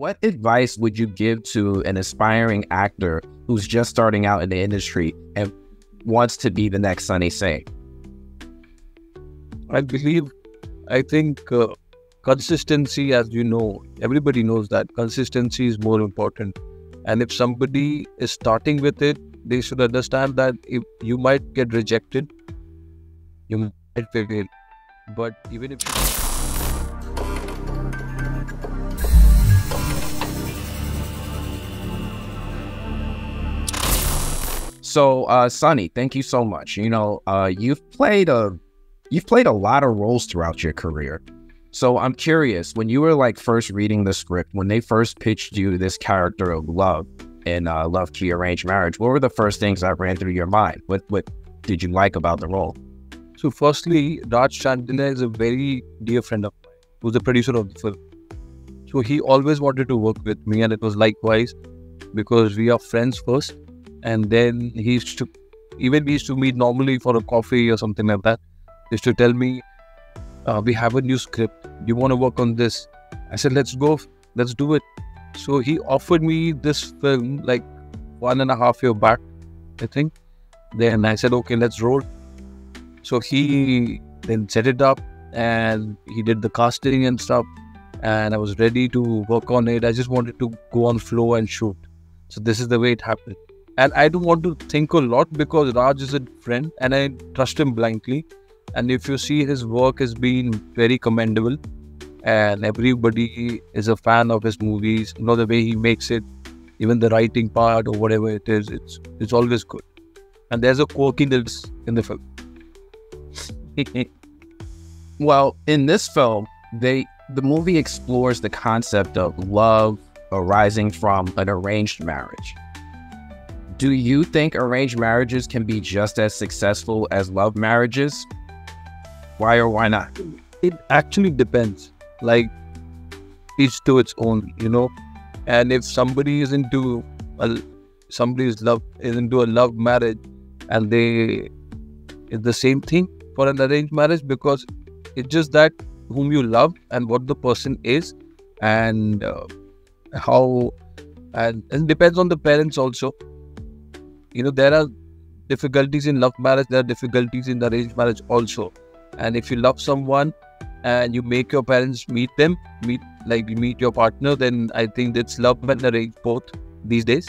What advice would you give to an aspiring actor who's just starting out in the industry and wants to be the next Sunny Singh? I believe, I think uh, consistency, as you know, everybody knows that consistency is more important. And if somebody is starting with it, they should understand that if you might get rejected, you might fail. But even if you So, uh, Sunny, thank you so much. You know, uh, you've played a you've played a lot of roles throughout your career. So I'm curious, when you were like first reading the script, when they first pitched you this character of Luv in uh, Luv Ki Arranged Marriage, what were the first things that ran through your mind? What what did you like about the role? So, firstly, Raaj Shaandilyaa is a very dear friend of mine, who's the producer of the film. So he always wanted to work with me, and it was likewise because we are friends first and then he used to even we used to meet normally for a coffee or something like that. He used to tell me, uh, "We have a new script. You want to work on this?" I said, "Let's go. Let's do it." So he offered me this film like one and a half year back, I think. Then I said, "Okay, let's roll." So he then set it up and he did the casting and stuff. And I was ready to work on it. I just wanted to go on flow and shoot. So this is the way it happened. And I don't want to think a lot because Raj is a friend and I trust him blindly. And if you see his work has been very commendable and everybody is a fan of his movies, you know, the way he makes it, even the writing part or whatever it is, it's it's always good. And there's a quirkiness in the film. well, in this film, they the movie explores the concept of love arising from an arranged marriage. Do you think arranged marriages can be just as successful as love marriages? Why or why not? It actually depends. Like each to its own, you know. And if somebody is into a somebody is love is into a love marriage and they it's the same thing for an arranged marriage because it's just that whom you love and what the person is and uh, how and, and it depends on the parents also you know there are difficulties in love marriage there are difficulties in the arranged marriage also. And if you love someone and you make your parents meet them meet like you meet your partner then i think that's love and arranged both these days.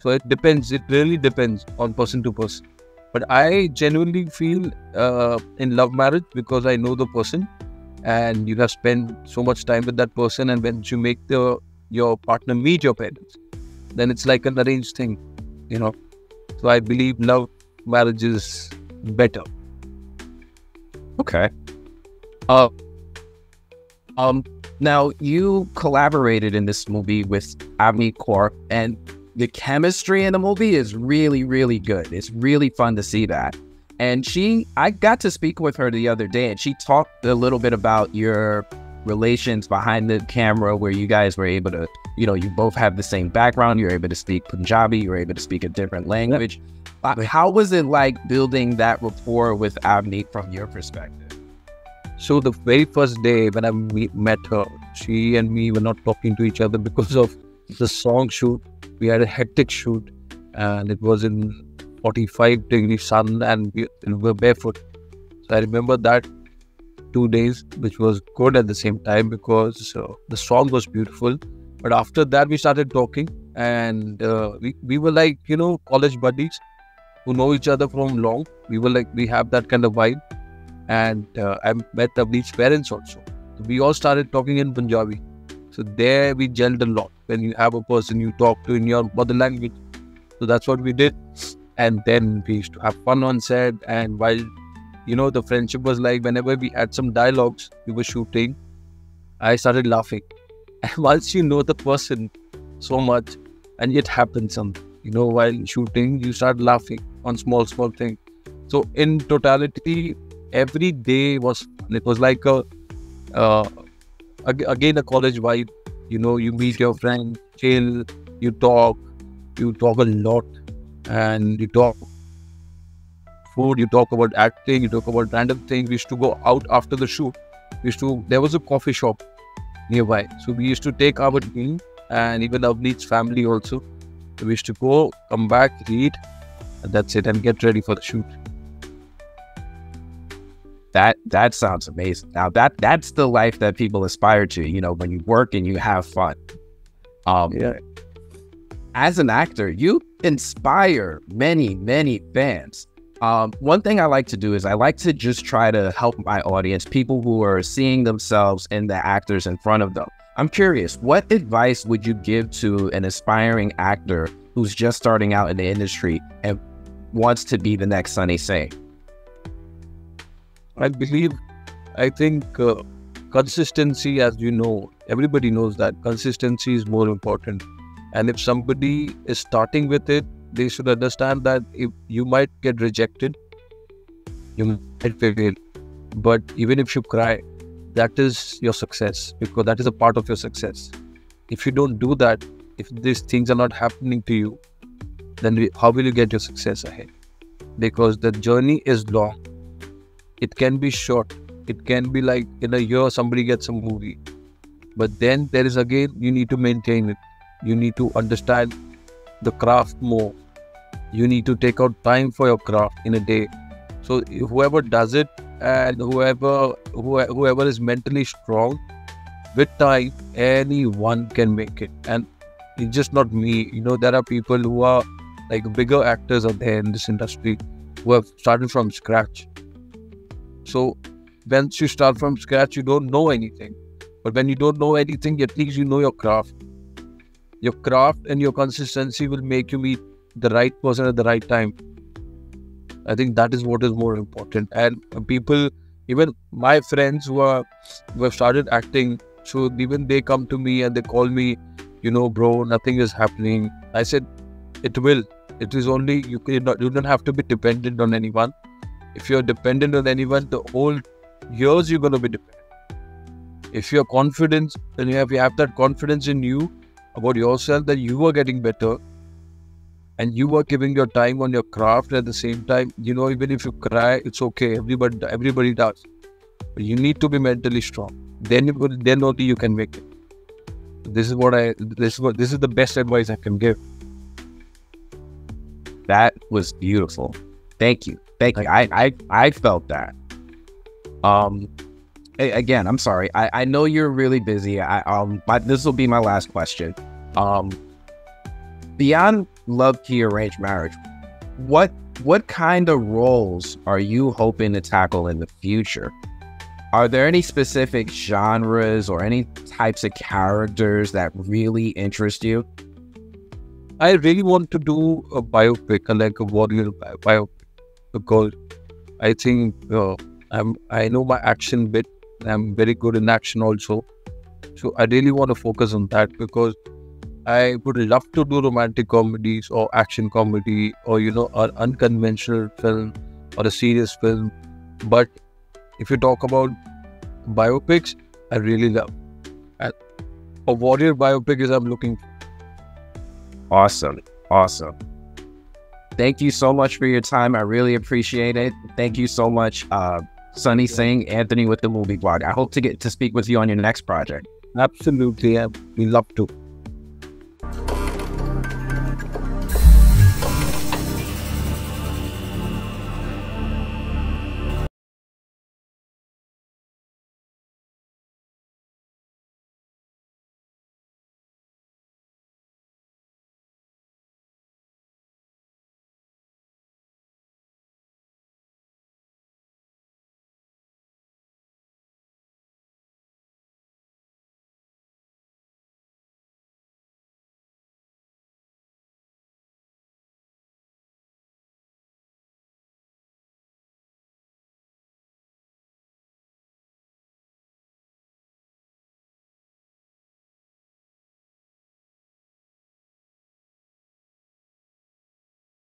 So it depends it really depends on person to person. But i genuinely feel uh, in love marriage because i know the person and you have spent so much time with that person and when you make the your partner meet your parents then it's like an arranged thing you know so I believe love marriage is better. Okay. Uh, um, now you collaborated in this movie with Avneet Kaur, and the chemistry in the movie is really, really good. It's really fun to see that. And she, I got to speak with her the other day, and she talked a little bit about your relations behind the camera, where you guys were able to you know, you both have the same background. You're able to speak Punjabi. You're able to speak a different language. Uh, how was it like building that rapport with Avneet from your perspective? So the very first day when I met her, she and me were not talking to each other because of the song shoot. We had a hectic shoot, and it was in 45 degree sun, and we, we were barefoot. So I remember that two days, which was good at the same time because uh, the song was beautiful but after that, we started talking, and uh, we we were like you know college buddies who know each other from long. We were like we have that kind of vibe, and uh, I met Avneet's parents also. So we all started talking in Punjabi. So there we gelled a lot. When you have a person you talk to in your mother language, so that's what we did. And then we used to have fun on set. And while you know the friendship was like whenever we had some dialogues, we were shooting. I started laughing once you know the person so much, and it happens, some you know, while shooting, you start laughing on small, small things. So in totality, every day was. It was like a uh, again a college vibe. You know, you meet your friend, chill, you talk, you talk a lot, and you talk food, you talk about acting, you talk about random things. We used to go out after the shoot. We used to there was a coffee shop nearby. So we used to take our team and even Avneet's family also. We used to go, come back, read, and that's it, and get ready for the shoot. That that sounds amazing. Now that that's the life that people aspire to. You know, when you work and you have fun. Um, Yeah. as an actor, you inspire many, many fans. Um, one thing I like to do is I like to just try to help my audience, people who are seeing themselves in the actors in front of them. I'm curious, what advice would you give to an aspiring actor who's just starting out in the industry and wants to be the next Sunny Singh? I believe, I think uh, consistency, as you know, everybody knows that consistency is more important. And if somebody is starting with it, they should understand that if you might get rejected, you might fail. But even if you cry, that is your success because that is a part of your success. If you don't do that, if these things are not happening to you, then how will you get your success ahead? Because the journey is long it can be short it can be like in a year somebody gets a movie but then there is again you need to maintain it you need to understand the craft more. You need to take out time for your craft in a day. So whoever does it and whoever who, whoever is mentally strong with time anyone can make it. And it's just not me. You know there are people who are like bigger actors out there in this industry who have started from scratch. So once you start from scratch, you don't know anything. But when you don't know anything, at least you know your craft. Your craft and your consistency will make you meet the right person at the right time. I think that is what is more important. And people, even my friends who are who have started acting, so even they come to me and they call me, you know, bro, nothing is happening. I said, it will. It is only you. cannot you don't have to be dependent on anyone if you're dependent on anyone, the whole years you're going to be dependent. If you're confident and you have, you have that confidence in you about yourself that you are getting better and you are giving your time on your craft at the same time, you know, even if you cry, it's okay. Everybody everybody does. But you need to be mentally strong. Then then only you can make it. This is what I this is what this is the best advice I can give. That was beautiful. Thank you. Thank you. I, I, I felt that. Um, again, I'm sorry. I, I know you're really busy. I, um, this will be my last question. Um, beyond Luv Ki arranged marriage, what, what kind of roles are you hoping to tackle in the future? Are there any specific genres or any types of characters that really interest you? I really want to do a biopic, like a warrior bi- biopic, because I think uh, I'm I know my action bit. I'm very good in action also, so I really want to focus on that because I would love to do romantic comedies or action comedy or you know an unconventional film or a serious film. But if you talk about biopics, I really love. And a warrior biopic is I'm looking Awesome. Awesome. Thank you so much for your time. I really appreciate it. Thank you so much, uh, Sunny Singh, Anthony with the Movie Blog. I hope to get to speak with you on your next project. Absolutely, we love to.